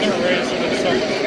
Anyways, you can start.